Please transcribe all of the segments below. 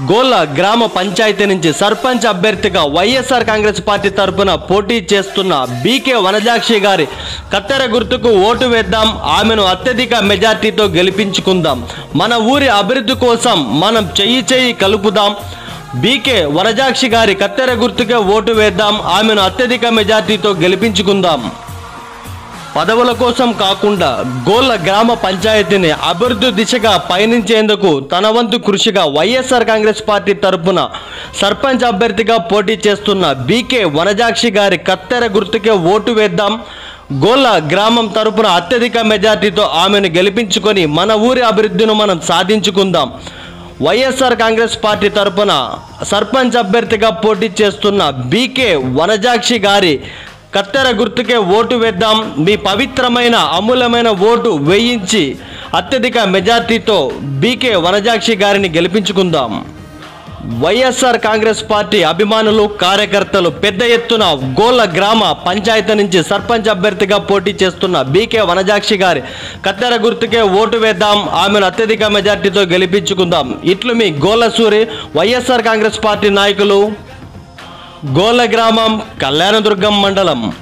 గోల్ల గ్రామ పంచాయతీ నుంచి సర్పంచ్ అభ్యర్థిగా వైఎస్ఆర్ కాంగ్రెస్ పార్టీ తరపున పోటీ చేస్తున్న బీకే వనజాక్షి గారి కత్తెర గుర్తుకు ఓటు వేద్దాం ఆమెను అత్యధిక మెజార్టీతో గెలిపించుకుందాం. మన ఊరి అభివృద్ధి కోసం మనం చెయ్యి చెయ్యి కలుపుదాం. బీకే వనజాక్షి గారి కత్తెర గుర్తుకే ఓటు వేద్దాం ఆమెను అత్యధిక మెజార్టీతో గెలిపించుకుందాం. పదవుల కోసం కాకుండా గోళ్ళ గ్రామ పంచాయతీని అభివృద్ధి దిశగా పయనించేందుకు తన వంతు కృషిగా వైఎస్ఆర్ కాంగ్రెస్ పార్టీ తరపున సర్పంచ్ అభ్యర్థిగా పోటీ చేస్తున్న బీకే వనజాక్షి గారి కత్తెర గుర్తుకే ఓటు వేద్దాం. గోళ్ళ గ్రామం తరపున అత్యధిక మెజార్టీతో ఆమెను గెలిపించుకొని మన ఊరి అభివృద్ధిని మనం సాధించుకుందాం. వైఎస్ఆర్ కాంగ్రెస్ పార్టీ తరపున సర్పంచ్ అభ్యర్థిగా పోటీ చేస్తున్న బీకే వనజాక్షి గారి కత్తెర గుర్తుకే ఓటు వేద్దాం. మీ పవిత్రమైన అమూల్యమైన ఓటు వేయించి అత్యధిక మెజార్టీతో బీకే వనజాక్షి గారిని గెలిపించుకుందాం. వైఎస్ఆర్ కాంగ్రెస్ పార్టీ అభిమానులు కార్యకర్తలు పెద్ద ఎత్తున గోళ్ళ గ్రామ పంచాయతీ నుంచి సర్పంచ్ అభ్యర్థిగా పోటీ చేస్తున్న బీకే వనజాక్షి గారి కత్తెర గుర్తుకే ఓటు వేద్దాం. ఆమెను అత్యధిక మెజార్టీతో గెలిపించుకుందాం. ఇట్లు మీ గోళ్ళ సూరి వైఎస్ఆర్ కాంగ్రెస్ పార్టీ నాయకులు. గోల గ్రామం కళ్యాణదుర్గం మండలం.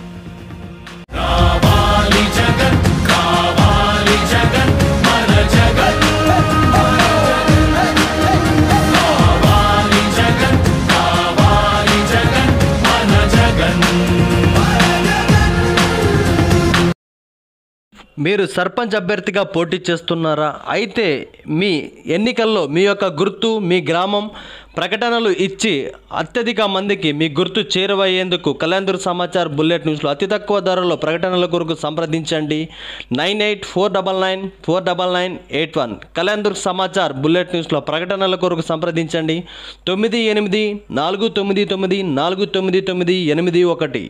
మీరు సర్పంచ్ అభ్యర్థిగా పోటీ చేస్తున్నారా? అయితే మీ ఎన్నికల్లో మీ యొక్క గుర్తు మీ గ్రామం ప్రకటనలు ఇచ్చి అత్యధిక మందికి మీ గుర్తు చేరువయ్యేందుకు కళ్యాణ్దూర్ సమాచార్ బుల్లెట్ న్యూస్లో అతి తక్కువ ధరలో ప్రకటనల కొరకు సంప్రదించండి. Nine eight four double nine four double nine eight one. Kalyandurg Samachar bullet న్యూస్లో ప్రకటనల కొరకు సంప్రదించండి. తొమ్మిది ఎనిమిది నాలుగు తొమ్మిది తొమ్మిది నాలుగు తొమ్మిది తొమ్మిది ఎనిమిది ఒకటి.